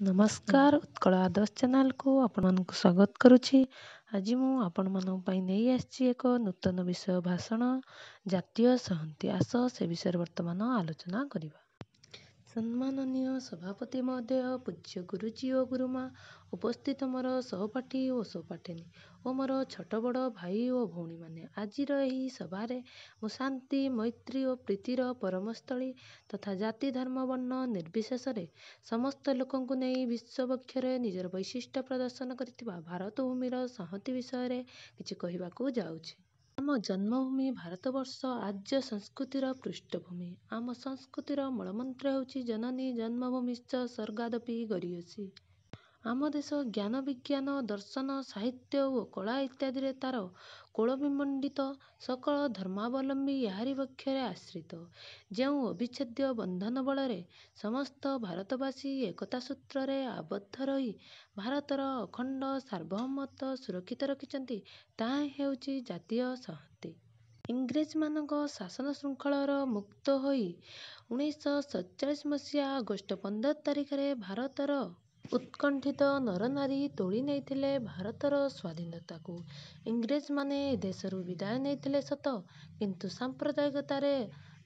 ନମସ୍କାର ଉତ୍କଳ ଆଦର୍ଶ ଚ୍ୟାନେଲକୁ ଆପଣମାନଙ୍କୁ ସ୍ୱାଗତ କରୁଛି। ଆଜି ମୁଁ ଆପଣମାନଙ୍କ ପାଇଁ ନେଇ ଆସିଛି ଏକ ନୂତନ ବିଷୟ ଭାଷଣ ଜାତୀୟ ସଂହତି ଆସ ସେ ବିଷୟରେ ବର୍ତ୍ତମାନ ଆଲୋଚନା କରିବା। ସମ୍ମାନନୀୟ ସଭାପତି ମହୋଦୟ ପୂଜ୍ୟ ଗୁରୁଜୀ ଓ ଗୁରୁମା ଉପସ୍ଥିତ ମୋର ସହପାଠୀ ଓ ସହପାଠିନୀ ଓ ମୋର ଛୋଟ ବଡ଼ ଭାଇ ଓ ଭଉଣୀମାନେ ଆଜିର ଏହି ସଭାରେ ମୁଁ ଶାନ୍ତି ମୈତ୍ରୀ ଓ ପ୍ରୀତିର ପରମସ୍ଥଳୀ ତଥା ଜାତି ଧର୍ମ ବର୍ଣ୍ଣ ନିର୍ବିଶେଷରେ ସମସ୍ତ ଲୋକଙ୍କୁ ନେଇ ବିଶ୍ୱ ବକ୍ଷରେ ନିଜର ବୈଶିଷ୍ଟ୍ୟ ପ୍ରଦର୍ଶନ କରିଥିବା ଭାରତ ଭୂମିର ସଂହତି ବିଷୟରେ କିଛି କହିବାକୁ ଯାଉଛି। ଆମ ଜନ୍ମଭୂମି ଭାରତବର୍ଷ ଆର୍ଯ୍ୟ ସଂସ୍କୃତିର ପୃଷ୍ଠଭୂମି। ଆମ ସଂସ୍କୃତିର ମୂଳମନ୍ତ୍ର ହେଉଛି ଜନନୀ ଜନ୍ମଭୂମିଶ୍ଚ ସ୍ୱର୍ଗାଦପି ଗରୀୟସୀ। ଆମ ଦେଶ ଜ୍ଞାନ ବିଜ୍ଞାନ ଦର୍ଶନ ସାହିତ୍ୟ ଓ କଳା ଇତ୍ୟାଦିରେ ତାର କୋଳବିମଣ୍ଡିତ ସକଳ ଧର୍ମାବଲମ୍ବୀ ଏହାରି ବକ୍ଷରେ ଆଶ୍ରିତ। ଯେଉଁ ଅବିଚ୍ଛେଦ୍ୟ ବନ୍ଧନ ବଳରେ ସମସ୍ତ ଭାରତବାସୀ ଏକତା ସୂତ୍ରରେ ଆବଦ୍ଧ ରହି ଭାରତର ଅଖଣ୍ଡ ସାର୍ବଭୌମତ୍ୱ ସୁରକ୍ଷିତ ରଖିଛନ୍ତି ତାହା ହେଉଛି ଜାତୀୟ ସଂହତି। ଇଂରେଜମାନଙ୍କ ଶାସନ ଶୃଙ୍ଖଳର ମୁକ୍ତ ହୋଇ ଉଣେଇଶ ସତଚାଳିଶ ମସିହା ଅଗଷ୍ଟ ପନ୍ଦର ତାରିଖରେ ଭାରତର ଉତ୍କଣ୍ଠିତ ନରନାରୀ ତୋଳି ନେଇଥିଲେ ଭାରତର ସ୍ୱାଧୀନତାକୁ। ଇଂରେଜମାନେ ଦେଶରୁ ବିଦାୟ ନେଇଥିଲେ ସତ କିନ୍ତୁ ସାମ୍ପ୍ରଦାୟିକତାର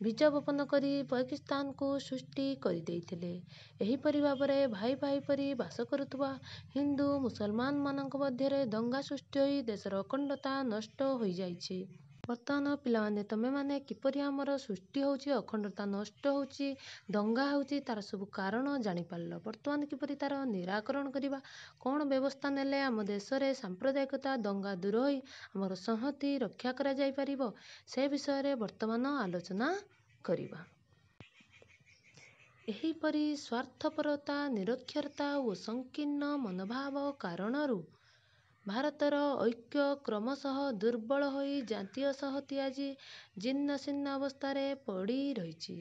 ବୀଜ ବପନ କରି ପାକିସ୍ତାନକୁ ସୃଷ୍ଟି କରିଦେଇଥିଲେ। ଏହିପରି ଭାବରେ ଭାଇ ଭାଇ ପରି ବାସ କରୁଥିବା ହିନ୍ଦୁ ମୁସଲମାନମାନଙ୍କ ମଧ୍ୟରେ ଦଙ୍ଗା ସୃଷ୍ଟି ହୋଇ ଦେଶର ଅଖଣ୍ଡତା ନଷ୍ଟ ହୋଇଯାଇଛି। ବର୍ତ୍ତମାନ ପିଲାମାନେ ତମେମାନେ କିପରି ଆମର ସୃଷ୍ଟି ହେଉଛି ଅଖଣ୍ଡତା ନଷ୍ଟ ହେଉଛି ଦଙ୍ଗା ହେଉଛି ତାର ସବୁ କାରଣ ଜାଣିପାରିଲ। ବର୍ତ୍ତମାନ କିପରି ତାର ନିରାକରଣ କରିବା କ'ଣ ବ୍ୟବସ୍ଥା ନେଲେ ଆମ ଦେଶରେ ସାମ୍ପ୍ରଦାୟିକତା ଦଙ୍ଗା ଦୂର ହୋଇ ଆମର ସଂହତି ରକ୍ଷା କରାଯାଇପାରିବ ସେ ବିଷୟରେ ବର୍ତ୍ତମାନ ଆଲୋଚନା କରିବା। ଏହିପରି ସ୍ୱାର୍ଥପରତା ନିରକ୍ଷରତା ଓ ସଂକୀର୍ଣ୍ଣ ମନୋଭାବ କାରଣରୁ ଭାରତର ଐକ୍ୟ କ୍ରମଶଃ ଦୁର୍ବଳ ହୋଇ ଜାତୀୟ ସଂହତି ଆଜି ଜୀର୍ଣ୍ଣଶୀର୍ଣ୍ଣ ଅବସ୍ଥାରେ ପଡ଼ି ରହିଛି।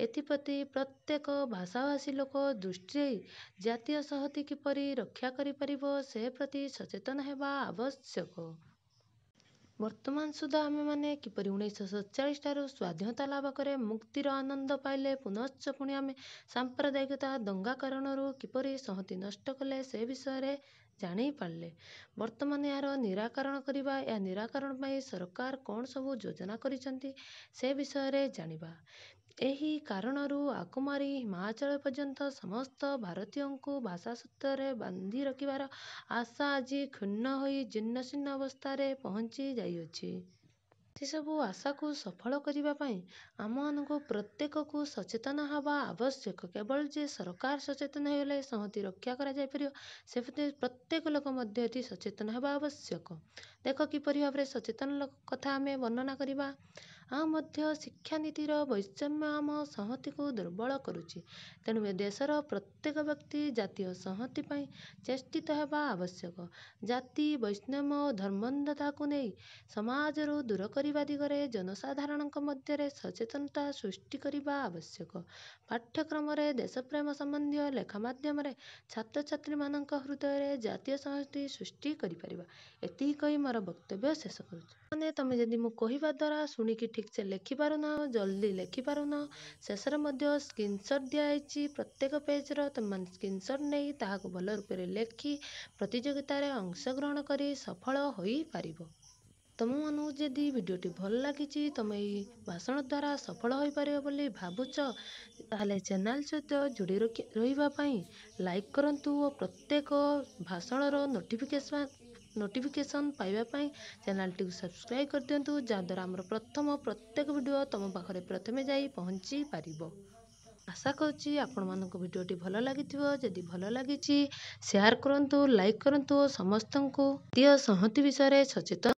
ଏଥିପ୍ରତି ପ୍ରତ୍ୟେକ ଭାଷାଭାଷୀ ଲୋକ ଦୃଷ୍ଟି ଦେଇ ଜାତୀୟ ସଂହତି କିପରି ରକ୍ଷା କରିପାରିବ ସେ ପ୍ରତି ସଚେତନ ହେବା ଆବଶ୍ୟକ। ବର୍ତ୍ତମାନ ସୁଦ୍ଧା ଆମେମାନେ କିପରି ଉଣେଇଶ ସତଚାଳିଶ ଠାରୁ ସ୍ୱାଧୀନତା ଲାଭ କରି ମୁକ୍ତିର ଆନନ୍ଦ ପାଇଲେ ପୁନଶ୍ଚ ପୁଣି ଆମେ ସାମ୍ପ୍ରଦାୟିକତା ଦଙ୍ଗା କାରଣରୁ କିପରି ସଂହତି ନଷ୍ଟ କଲେ ସେ ବିଷୟରେ ଜାଣିପାରିଲେ। ବର୍ତ୍ତମାନ ଏହାର ନିରାକରଣ କରିବା ଏହା ନିରାକରଣ ପାଇଁ ସରକାର କ'ଣ ସବୁ ଯୋଜନା କରିଛନ୍ତି ସେ ବିଷୟରେ ଜାଣିବା। ଏହି କାରଣରୁ ଆକୁମାରୀ ହିମାଚଳ ପର୍ଯ୍ୟନ୍ତ ସମସ୍ତ ଭାରତୀୟଙ୍କୁ ଭାଷାସୂତ୍ରରେ ବାନ୍ଧି ରଖିବାର ଆଶା ଆଜି କ୍ଷୁର୍ଣ୍ଣ ହୋଇ ଜୀର୍ଣ୍ଣଶୀର୍ଣ୍ଣ ଅବସ୍ଥାରେ ପହଞ୍ଚି ଯାଇଅଛି। ସେସବୁ ଆଶାକୁ ସଫଳ କରିବା ପାଇଁ ଆମମାନଙ୍କୁ ପ୍ରତ୍ୟେକକୁ ସଚେତନ ହେବା ଆବଶ୍ୟକ। କେବଳ ଯେ ସରକାର ସଚେତନ ହୋଇଗଲେ ସଂହତି ରକ୍ଷା କରାଯାଇପାରିବ ସେପ୍ରତି ପ୍ରତ୍ୟେକ ଲୋକ ମଧ୍ୟ ଏଠି ସଚେତନ ହେବା ଆବଶ୍ୟକ। ଦେଖ କିପରି ଭାବରେ ସଚେତନ କଥା ଆମେ ବର୍ଣ୍ଣନା କରିବା। ଆଉ ମଧ୍ୟ ଶିକ୍ଷାନୀତିର ବୈଷମ୍ୟ ଆମ ସଂହତିକୁ ଦୁର୍ବଳ କରୁଛି। ତେଣୁ ଏ ଦେଶର ପ୍ରତ୍ୟେକ ବ୍ୟକ୍ତି ଜାତୀୟ ସଂହତି ପାଇଁ ଚେଷ୍ଟିତ ହେବା ଆବଶ୍ୟକ। ଜାତି ବୈଷମ୍ୟ ଓ ଧର୍ମାନ୍ଧତାକୁ ନେଇ ସମାଜରୁ ଦୂର କରିବା ଦିଗରେ ଜନସାଧାରଣଙ୍କ ମଧ୍ୟରେ ସଚେତନତା ସୃଷ୍ଟି କରିବା ଆବଶ୍ୟକ। ପାଠ୍ୟକ୍ରମରେ ଦେଶପ୍ରେମ ସମ୍ବନ୍ଧୀୟ ଲେଖା ମାଧ୍ୟମରେ ଛାତ୍ରଛାତ୍ରୀମାନଙ୍କ ହୃଦୟରେ ଜାତୀୟ ସଂହତି ସୃଷ୍ଟି କରିପାରିବା। ଏତିକି କହି ମୋର ବକ୍ତବ୍ୟ ଶେଷ କରୁଛି। ମାନେ ତମେ ଯଦି ମୁଁ କହିବା ଦ୍ୱାରା ଶୁଣିକି ଠିକସେ ଲେଖିପାରୁନାହଁ ଜଲଦି ଲେଖିପାରୁନାହଁ ଶେଷରେ ମଧ୍ୟ ସ୍କ୍ରିନଶଟ ଦିଆଯାଇଛି ପ୍ରତ୍ୟେକ ପେଜର ତମେମାନେ ସ୍କ୍ରିନଶଟ ନେଇ ତାହାକୁ ଭଲ ରୂପରେ ଲେଖି ପ୍ରତିଯୋଗିତାରେ ଅଂଶଗ୍ରହଣ କରି ସଫଳ ହୋଇପାରିବ। ତମମାନଙ୍କୁ ଯଦି ଭିଡ଼ିଓଟି ଭଲ ଲାଗିଛି ତମେ ଏହି ଭାଷଣ ଦ୍ୱାରା ସଫଳ ହୋଇପାରିବ ବୋଲି ଭାବୁଛ ତାହେଲେ ଚ୍ୟାନେଲ ସହିତ ଯୋଡ଼ି ରହିବା ପାଇଁ ଲାଇକ କରନ୍ତୁ ଓ ପ୍ରତ୍ୟେକ ଭାଷଣର ନୋଟିଫିକେସନ ପାଇବା ପାଇଁ ଚ୍ୟାନେଲଟିକୁ ସବସ୍କ୍ରାଇବ କରିଦିଅନ୍ତୁ ଯାହାଦ୍ୱାରା ଆମର ପ୍ରଥମ ପ୍ରତ୍ୟେକ ଭିଡ଼ିଓ ତମ ପାଖରେ ପ୍ରଥମେ ଯାଇ ପହଞ୍ଚି ପାରିବ। ଆଶା କରୁଛି ଆପଣମାନଙ୍କୁ ଭିଡ଼ିଓଟି ଭଲ ଲାଗିଥିବ ଯଦି ଭଲ ଲାଗିଛି ସେୟାର କରନ୍ତୁ ଲାଇକ କରନ୍ତୁ ଓ ସମସ୍ତଙ୍କୁ ଜାତୀୟ ସଂହତି ବିଷୟରେ ସଚେତନ